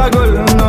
I got a struggle